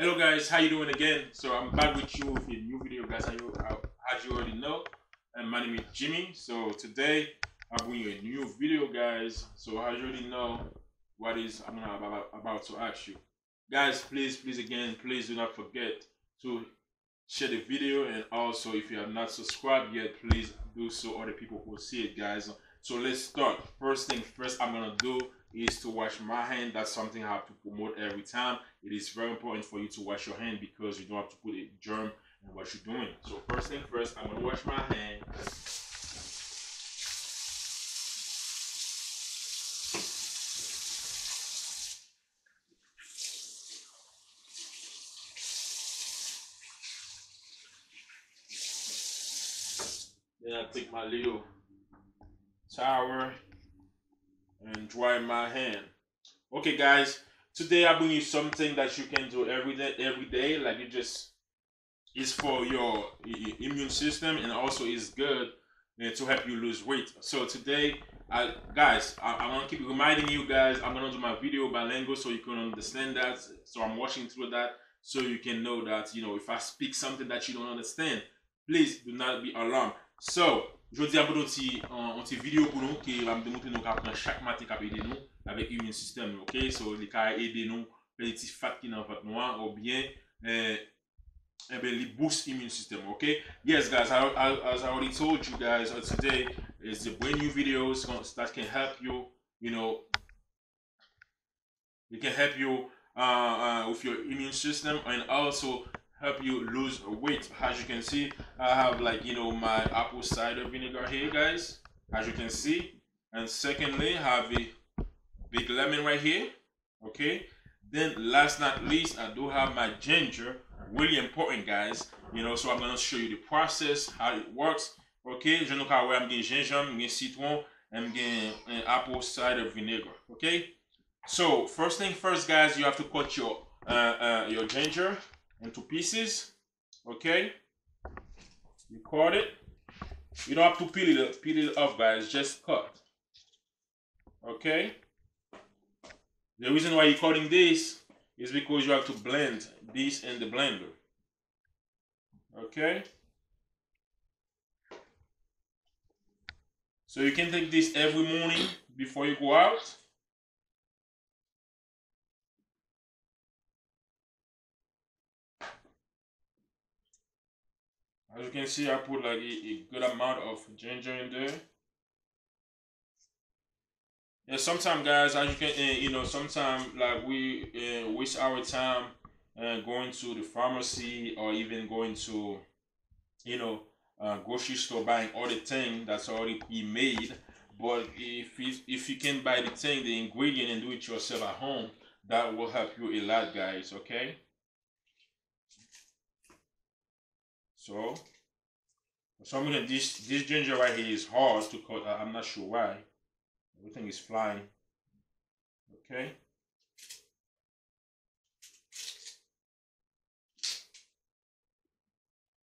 Hello guys, how you doing again? So I'm back with you with a new video guys, as you, as you already know. And my name is Jimmy. So today I'm you a new video guys. So as you already know, what is I'm about, about to ask you. Guys, please, please again, please do not forget to share the video and also if you have not subscribed yet, please do so other people will see it guys. So let's start. First thing first I'm gonna do is to wash my hand. That's something I have to promote every time. It is very important for you to wash your hand because you don't have to put a germ in what you're doing. So first thing first, I'm gonna wash my hand. Then I take my little towel and dry my hand. Okay, guys, today I bring you something that you can do every day. Every day, like it just is for your immune system and also is good uh, to help you lose weight. So today, I, guys, I, I want to keep reminding you guys. I'm gonna do my video bilingual so you can understand that. So I'm watching through that so you can know that you know if I speak something that you don't understand, please do not be alarmed. So Jodi apot an ti, ti video pou nou ki ram demote nou ka pran chak mati ka pede nou avek immune system nou, ok? So li ka ede nou pedi ti fat ki nan vat nou an ou bien eh, eh, li boost immune system, ok? Yes guys, as I already told you guys, uh, today is the brand new videos that can help you, you know, it can help you uh, uh, with your immune system and also help you lose weight. As you can see i have like you know my apple cider vinegar here guys. As you can see. And secondly I have a big lemon right here okay? Then last not least i do have my ginger. Really important guys. You know so i'm going to show you the process how it works okay? Je know how i'm getting ginger i'm getting citron i'm getting apple cider vinegar okay? So first thing first guys you have to cut your uh, uh, your ginger into pieces. Okay. You cut it. You don't have to peel it, peel it off, guys. Just cut. Okay. The reason why you're cutting this is because you have to blend this in the blender. Okay. So you can take this every morning before you go out. As you can see, I put like a, a good amount of ginger in there. And sometimes, guys, as you can, uh, you know, sometimes like we uh, waste our time uh, going to the pharmacy or even going to, you know, uh, grocery store buying all the thing that's already made. But if you, if you can buy the thing, the ingredient, and do it yourself at home, that will help you a lot, guys. Okay. So, for some reason, this, this ginger right here is hard to cut. I'm not sure why. Everything is flying. Okay.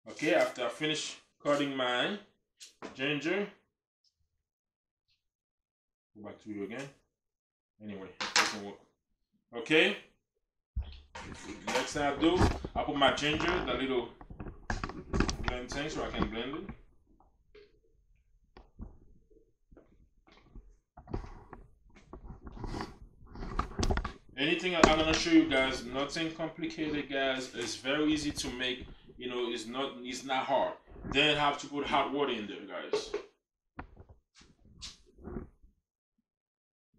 Okay, after I finish cutting my ginger, go back to you again. Anyway, doesn't work. Okay. Next thing I do, I put my ginger, the little blend thing so I can blend it. Anything I'm gonna show you guys, nothing complicated guys. It's very easy to make, you know, it's not it's not hard. Then have to put hot water in there, guys.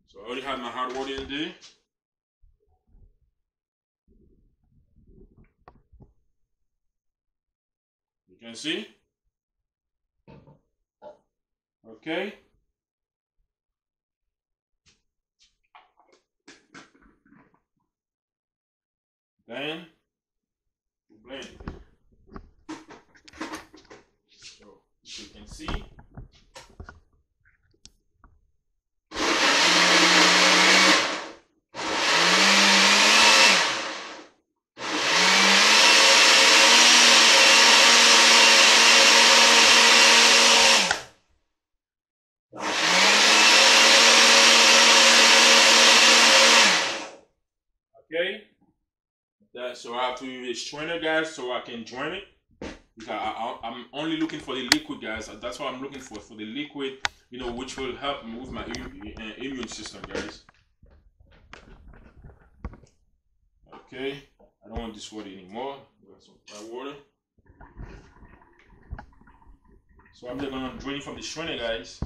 So I already have my hot water in there. You can see. Okay. Then blend. So you can see. Okay. That so I have to use a strainer guys so I can join it. Because I, am only looking for the liquid guys. That's what I'm looking for for the liquid you know which will help move my uh, immune system guys. Okay. I don't want this water anymore. Got some water. So I'm just gonna drain from the strainer guys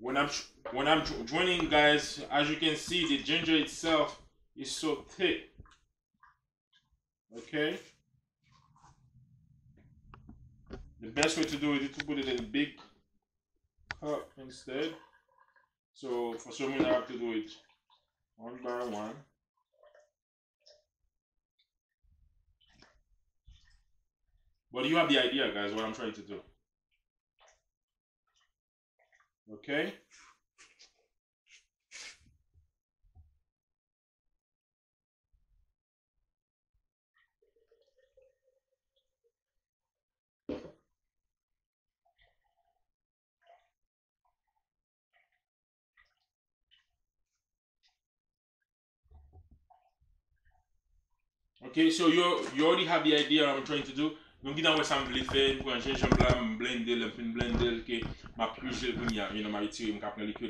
when I'm when I'm joining guys as you can see the ginger itself is so thick. Okay? The best way to do it is to put it in a big cup instead. So for some reason I have to do it one by one. But you have the idea guys what I'm trying to do Okay? Okay, so you you already have the idea I'm trying to do. Fin you know,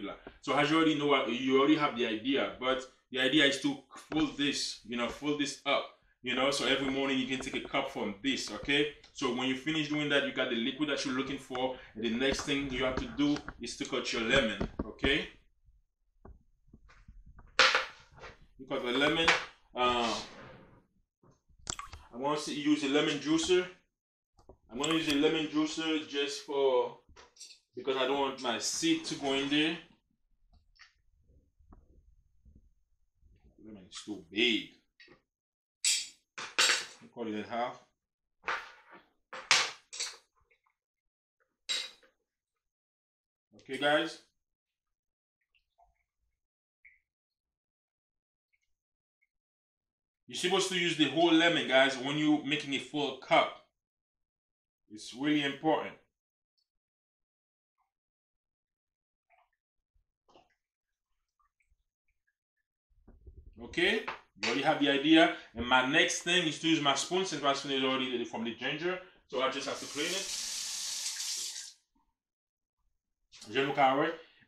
la. So as you already know, you already have the idea, but the idea is to fold this, you know, fill this up, you know, so every morning you can take a cup from this, okay? So when you finish doing that, you got the liquid that you're looking for, and the next thing you have to do is to cut your lemon, okay? You cut the lemon, uh, I want to use a lemon juicer. I'm gonna use a lemon juicer just for because I don't want my seed to go in there. Lemon is too big. Cut it in half. Okay, guys. You're supposed to use the whole lemon, guys, when you're making a full cup. It's really important. Okay, you already have the idea. And my next thing is to use my spoon since my spoon is already from the ginger. So I just have to clean it.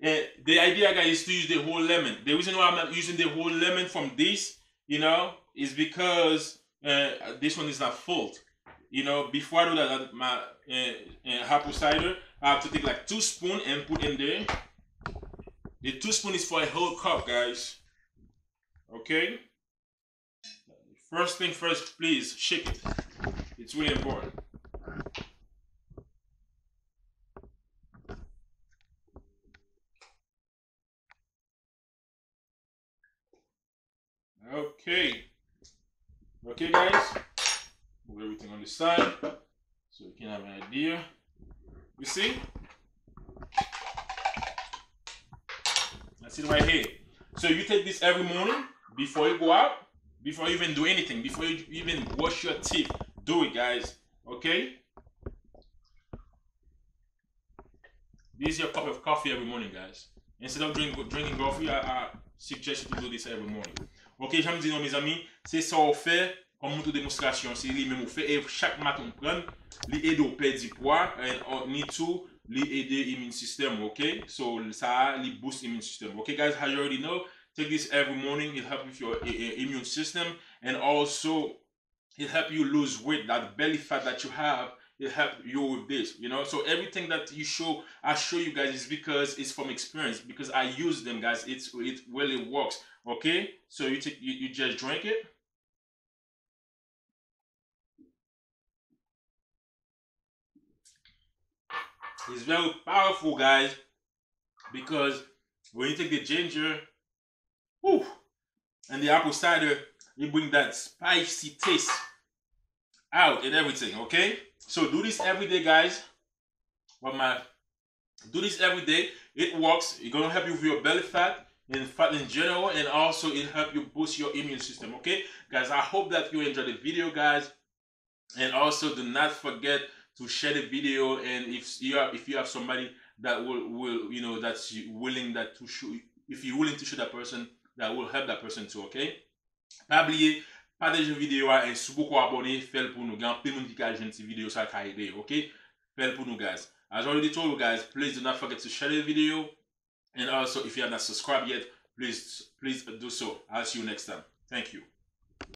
And the idea, guys, is to use the whole lemon. The reason why I'm not using the whole lemon from this, you know, is because uh, this one is not full. You know, before I do that, my uh, uh, apple cider, I have to take like two spoon and put in there. The two spoon is for a whole cup, guys. Okay. First thing first, please shake it. It's really important. Okay. Okay, guys move everything on the side so you can have an idea. You see? That's it right here. So you take this every morning before you go out, before you even do anything, before you even wash your teeth. Do it, guys. Okay? This is your cup of coffee every morning, guys. Instead of drink, drinking coffee, I, I suggest you to do this every morning. Ok, mes amis, c'est ça on fait kon moun tou demonstrasyon, se li men mou fe, e chak maton pren, li ede ou pe di pwa, ni oh, tou, li ede immune system, ok? So, sa li boost immune system. Ok, guys, as you already know, take this every morning, it help with your eh, eh, immune system, and also, it help you lose weight, that belly fat that you have, it help you with this, you know? So, everything that you show, I show you guys is because it's from experience, because I use them, guys, it's, it really works, okay? So, you, take, you, you just drink it, It's very powerful, guys, because when you take the ginger, whew, and the apple cider, you bring that spicy taste out and everything, okay? So do this every day, guys. What my do this every day. It works. It's gonna help you with your belly fat and fat in general, and also it help you boost your immune system. Okay, guys. I hope that you enjoyed the video, guys. And also do not forget to share the video and if you have if you have somebody that will will you know that's willing that to show if you're willing to show that person that will help that person too okay? Pas oublier partager vidéo et si beaucoup abonné faites pour nous gars plus monde qui a cette vidéo ça ka aider okay faites pour nous guys. As already told you guys. Please do not forget to share the video. And also if you have not subscribed yet please please do so. I'll see you next time. Thank you